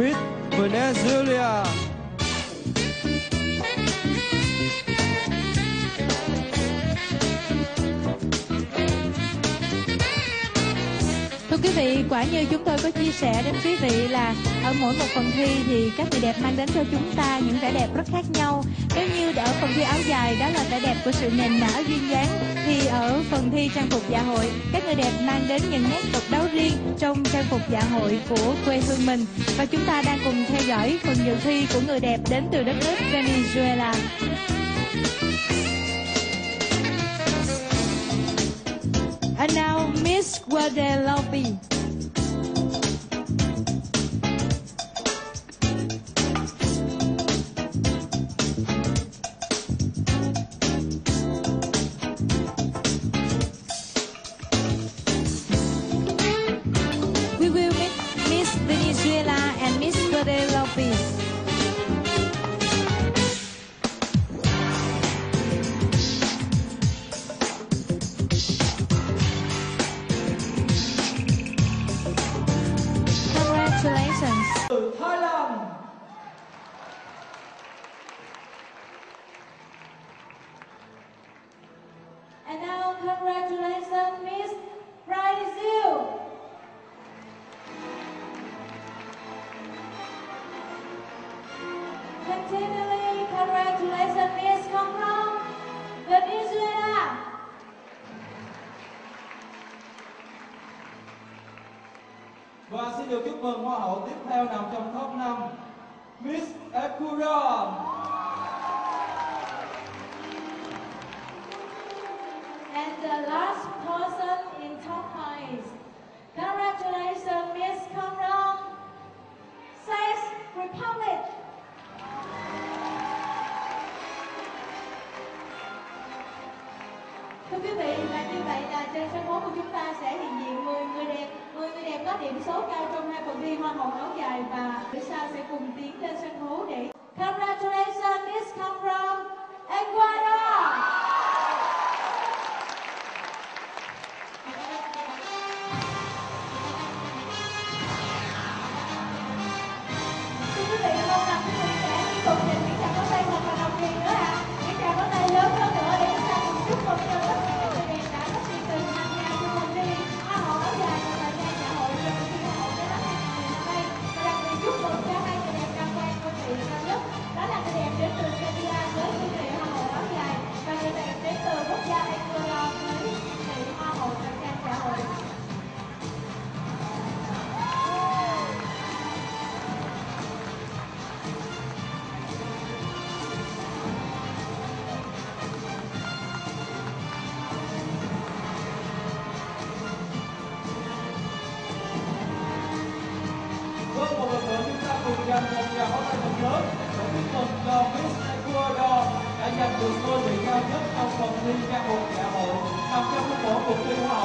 Miss Venezuela. Thưa quý vị, quả như chúng tôi có chia sẻ đến quý vị là ở mỗi một phần thi thì các người đẹp mang đến cho chúng ta những vẻ đẹp rất khác nhau. Nếu như đã phần thi áo dài đó là vẻ đẹp của sự nền nã duyên dáng, thì ở phần thi trang phục dạ hội, các người đẹp mang đến những nét độc đáo riêng trong trang phục dạ hội của quê hương mình. Và chúng ta đang cùng theo dõi phần dự thi của người đẹp đến từ đất nước Venezuela. And now, Miss Guadalupe. Thái Lan And now, congratulations, Miss Brazil. Continually, congratulations, Miss Hong Kong, Venezuela. Và xin được chúc mừng hoa hậu tiếp theo nằm trong top 5 Miss Ecuador And the last person in top five. Congratulations, Miss Kamran Says Republic. Thưa quý vị, và như vậy là trên sân khấu của chúng ta sẽ hiện diện điểm số cao trong hai phần thi hoa hậu áo dài và Lisa sẽ cùng tiến lên sân khấu để dành một tràng pháo tay thật lớn để chúc mừng cho Miss Ecuador đã giành được ngôi vị cao nhất trong vòng thi ca một nhà hội nằm trong khuôn khổ cuộc thi hoa hậu